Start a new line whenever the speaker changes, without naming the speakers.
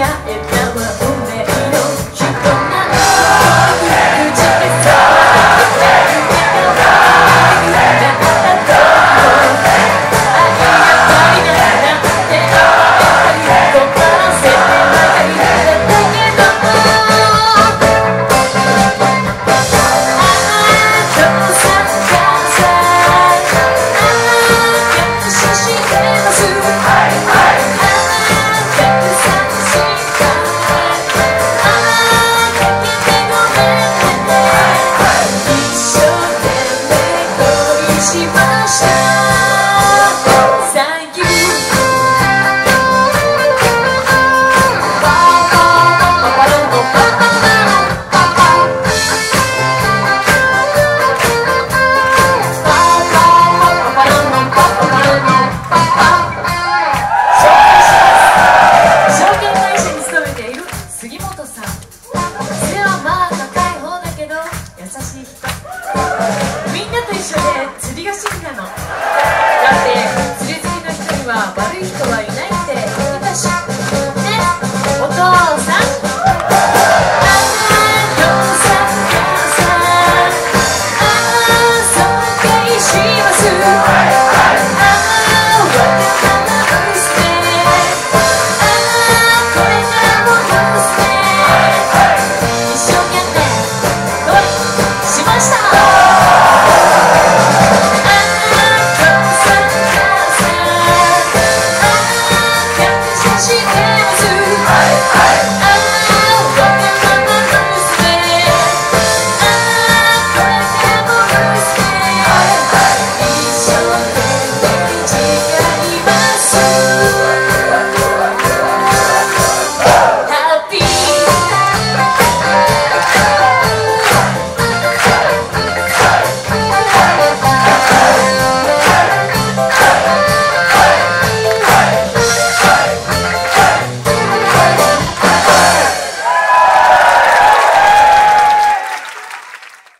yeah, if there 现在呢